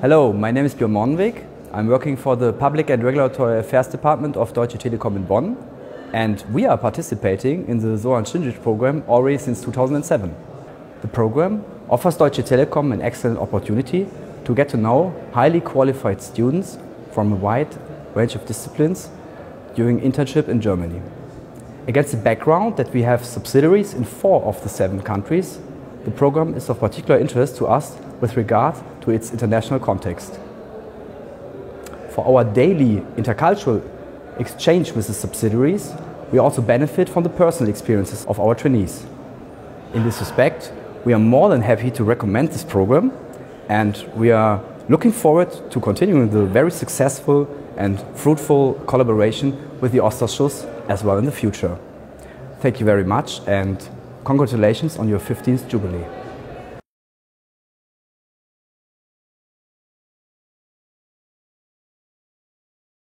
Hello, my name is Björn Mornhinweg. I'm working for the Public and Regulatory Affairs Department of Deutsche Telekom in Bonn. And we are participating in the Zoran Djindjic program already since 2007. The program offers Deutsche Telekom an excellent opportunity to get to know highly qualified students from a wide range of disciplines during internship in Germany. Against the background that we have subsidiaries in four of the seven countries, the program is of particular interest to us with regard to its international context. For our daily intercultural exchange with the subsidiaries, we also benefit from the personal experiences of our trainees. In this respect, we are more than happy to recommend this program and we are looking forward to continuing the very successful and fruitful collaboration with the Ostausschuss as well in the future. Thank you very much and congratulations on your 15th Jubilee.